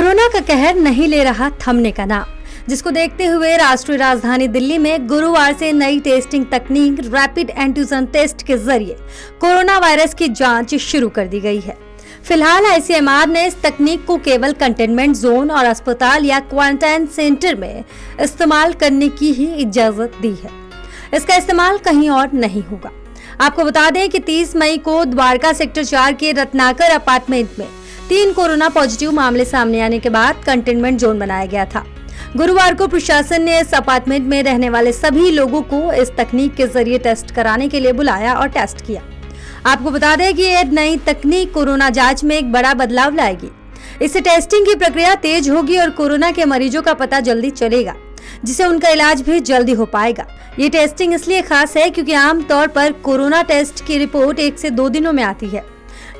का कहर नहीं ले रहा थमने का नाम। जिसको देखते हुए राष्ट्रीय राजधानी दिल्ली में गुरुवार से नई टेस्टिंग तकनीक रैपिड एंटीजन टेस्ट के ज़रिए कोरोना वायरस की जाँच शुरू कर दी गई है। फ़िलहाल आईसीएमआर ने इस तकनीक को केवल कंटेनमेंट जोन और अस्पताल या क्वारंटाइन सेंटर में इस्तेमाल करने की ही इजाज़त दी है। इसका इस्तेमाल कहीं और नहीं होगा। आपको बता दें कि 30 मई को द्वारका सेक्टर चार के रत्नाकर अपार्टमेंट में तीन कोरोना पॉजिटिव मामले सामने आने के बाद कंटेनमेंट जोन बनाया गया था। गुरुवार को प्रशासन ने इस अपार्टमेंट में रहने वाले सभी लोगों को इस तकनीक के ज़रिए टेस्ट कराने के लिए बुलाया और टेस्ट किया। आपको बता दें कि ये नई तकनीक कोरोना जाँच में एक बड़ा बदलाव लाएगी। इससे टेस्टिंग की प्रक्रिया तेज होगी और कोरोना के मरीजों का पता जल्दी चलेगा, जिसे उनका इलाज भी जल्दी हो पाएगा। ये टेस्टिंग इसलिए खास है क्योंकि आमतौर पर कोरोना टेस्ट की रिपोर्ट एक से दो दिनों में आती है।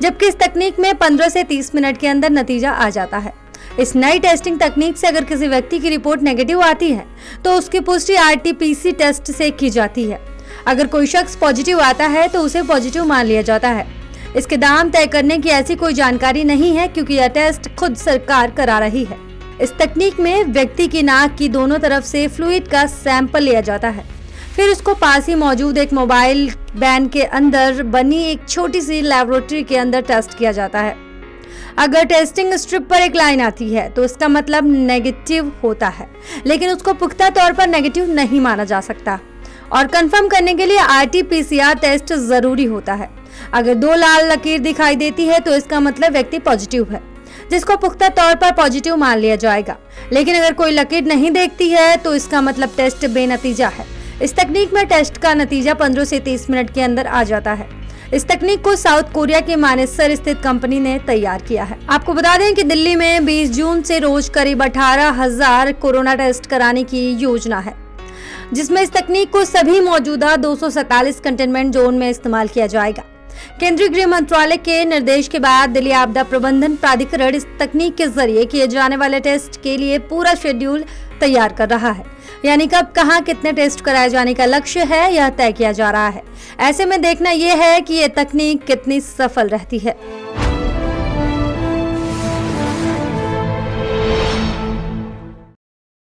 जबकि इस तकनीक में 15 से 30 मिनट के अंदर नतीजा आ जाता है। इस नई टेस्टिंग तकनीक से अगर किसी व्यक्ति की रिपोर्ट नेगेटिव आती है तो उसकी पुष्टि आरटीपीसी टेस्ट से की जाती है। अगर कोई शख्स पॉजिटिव आता है तो उसे पॉजिटिव मान लिया जाता है। इसके दाम तय करने की ऐसी कोई जानकारी नहीं है, क्योंकि यह टेस्ट खुद सरकार करा रही है। इस तकनीक में व्यक्ति की नाक की दोनों तरफ़ से फ्लूइड का सैंपल लिया जाता है। फिर उसको पास ही मौजूद एक मोबाइल बैन के अंदर बनी एक छोटी सी लेबोरेटरी के अंदर टेस्ट किया जाता है। अगर टेस्टिंग स्ट्रिप पर एक लाइन आती है तो इसका मतलब नेगेटिव होता है, लेकिन उसको पुख्ता तौर पर नेगेटिव नहीं माना जा सकता। और कंफर्म करने के लिए आरटीपीसीआर टेस्ट ज़रूरी होता है। अगर दो लाल लकीर दिखाई देती है तो इसका मतलब व्यक्ति पॉजिटिव है, जिसको पुख्ता तौर पर पॉजिटिव मान लिया जाएगा। लेकिन अगर कोई लकीर नहीं देखती है तो इसका मतलब टेस्ट बेनतीजा है। इस तकनीक में टेस्ट का नतीजा 15 से 30 मिनट के अंदर आ जाता है। इस तकनीक को साउथ कोरिया के मानेसर स्थित कंपनी ने तैयार किया है। आपको बता दें कि दिल्ली में 20 जून से रोज करीब अठारह हज़ार कोरोना टेस्ट कराने की योजना है, जिसमें इस तकनीक को सभी मौजूदा दो कंटेनमेंट जोन में इस्तेमाल किया जाएगा। केंद्रीय गृह मंत्रालय के निर्देश के बाद दिल्ली आपदा प्रबंधन प्राधिकरण इस तकनीक के ज़रिए किए जाने वाले टेस्ट के लिए पूरा शेड्यूल तैयार कर रहा है। यानी कब, कहाँ, कितने टेस्ट कराए जाने का लक्ष्य है, यह तय किया जा रहा है। ऐसे में देखना यह है कि ये तकनीक कितनी सफल रहती है।